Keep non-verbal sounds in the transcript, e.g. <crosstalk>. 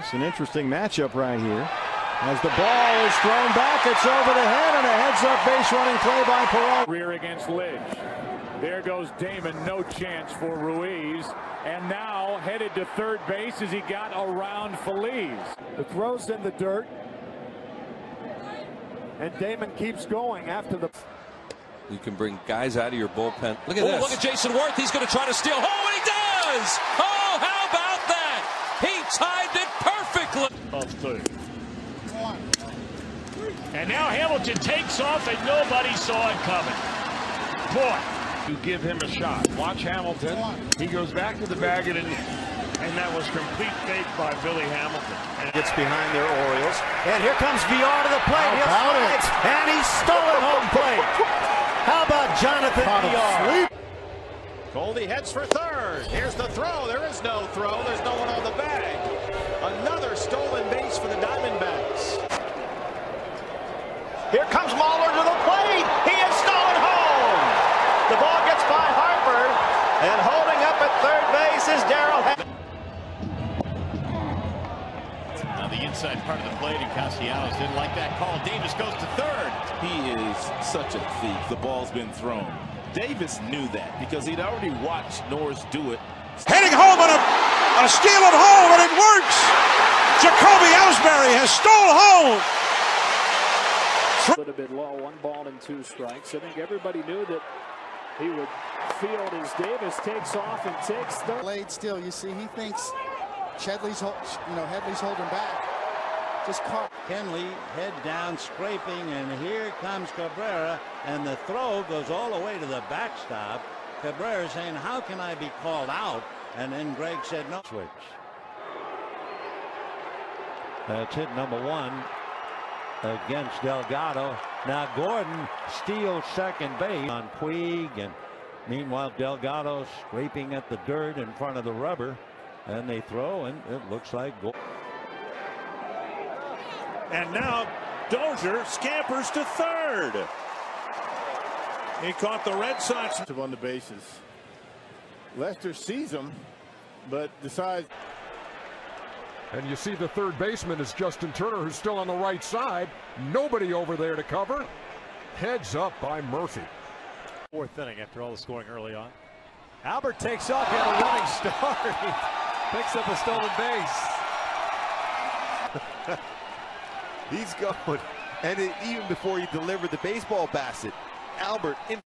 It's an interesting matchup right here. As the ball is thrown back, it's over the head and a heads-up base running play by Peralta. Rear against Lidge. There goes Damon, no chance for Ruiz. And now headed to third base as he got around Feliz. The throw's in the dirt. And Damon keeps going after the. You can bring guys out of your bullpen. Look at oh, this. Look at Jayson Werth. He's going to try to steal. Oh, and he does! Oh, how about that? He tied it perfectly. Of. And now Hamilton takes off and nobody saw it coming. Boy, to give him a shot. Watch Hamilton. He goes back to the bag and, and that was complete fake by Billy Hamilton. And gets behind their Orioles. And here comes Villar to the plate. How about it? And he's stolen home plate. How about Jonathan Villar? Goldie heads for third. Here's the throw. There is no throw. There's no one on the bag. Another stolen base for the Diamondbacks. Here comes Mahler to the plate. He is stolen home. The ball gets by Harper. And holding up at third base is Darrell. Now the inside part of the plate, and Castellanos didn't like that call. Davis goes to third. He is such a thief. The ball's been thrown. Davis knew that because he'd already watched Norris do it. Heading home on a, on a steal at home, and it works. Jacoby Ellsbury has stole home. A little bit low, one ball and two strikes. I think everybody knew that he would field as Davis takes off and takes the blade still. You see, he thinks Chedley's, you know, Headley's holding back. Just caught. Kenley head down, scraping, and here comes Cabrera, and the throw goes all the way to the backstop. Cabrera saying, "How can I be called out?" And then Greg said, "No switch." That's hit number one against Delgado. Now Gordon steals second base on Puig, and meanwhile Delgado scraping at the dirt in front of the rubber, and they throw, and it looks like. And now Dozier scampers to third. He caught the Red Sox on the bases. Lester sees him, but decides. And you see the third baseman is Justin Turner, who's still on the right side. Nobody over there to cover. Heads up by Murphy. Fourth inning after all the scoring early on. Albert takes off in a running <laughs> start. Picks up a stolen base. <laughs> He's going. And it, even before he delivered the baseball basket, Albert in